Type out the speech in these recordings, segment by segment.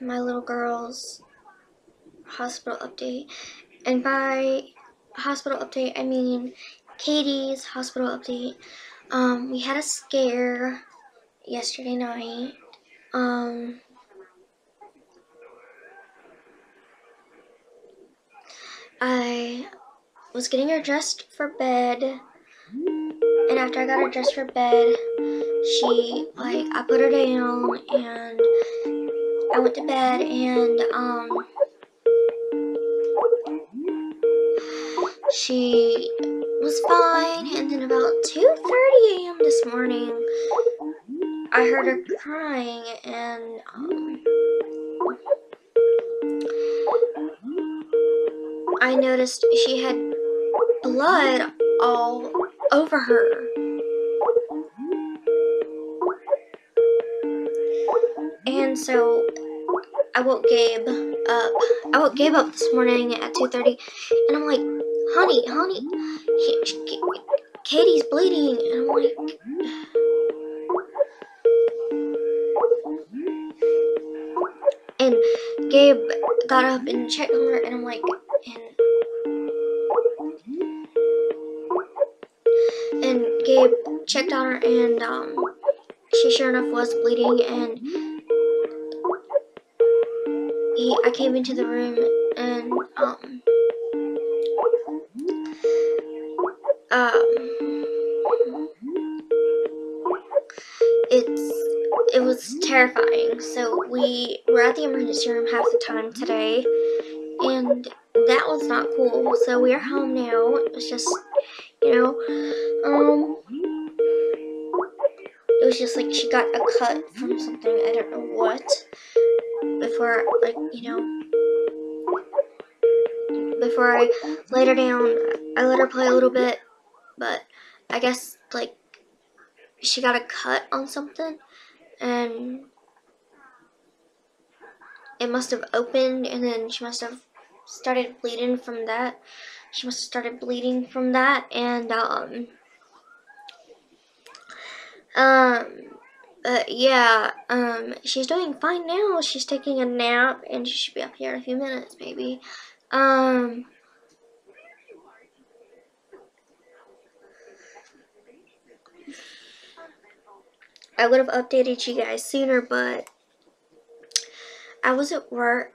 my little girl's hospital update. And by hospital update, I mean Katie's hospital update. Um, we had a scare yesterday night. Um, I was getting her dressed for bed. And after I got her dressed for bed, she, like, I put her down and I went to bed and, um, she was fine. And then about 2.30 a.m. this morning, I heard her crying and, um, I noticed she had blood all over her. And so I woke Gabe up. I woke Gabe up this morning at 2.30 and I'm like, honey, honey, he, she, Katie's bleeding. And I'm like, and Gabe got up and checked on her and I'm like, and, and Gabe checked on her and um, she sure enough was bleeding and he, I came into the room and um, um, it's it was terrifying. So we were at the emergency room half the time today, and that was not cool. So we are home now. It's just, you know, um, it was just like she got a cut from something. I don't know what. Before, like, you know, before I laid her down, I let her play a little bit, but I guess, like, she got a cut on something and it must have opened and then she must have started bleeding from that. She must have started bleeding from that and um um uh, yeah, um, she's doing fine now. She's taking a nap, and she should be up here in a few minutes, maybe. Um, I would have updated you guys sooner, but I was at work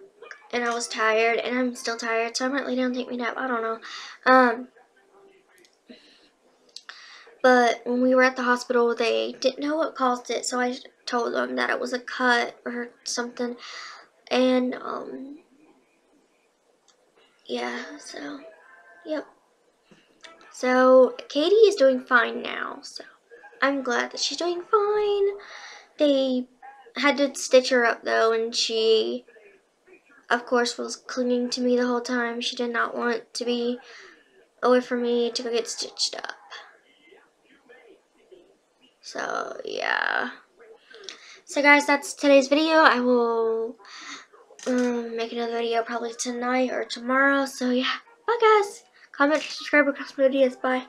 and I was tired and I'm still tired, so I might lay down and take me nap. I don't know. Um, but when we were at the hospital, they didn't know what caused it, so I told them that it was a cut or something. And, um, yeah, so, yep. So, Katie is doing fine now, so. I'm glad that she's doing fine. They had to stitch her up though, and she, of course, was clinging to me the whole time. She did not want to be away from me to go get stitched up. So, yeah. So, guys, that's today's video. I will um, make another video probably tonight or tomorrow. So, yeah. Bye, guys. Comment, subscribe, request my videos. Bye.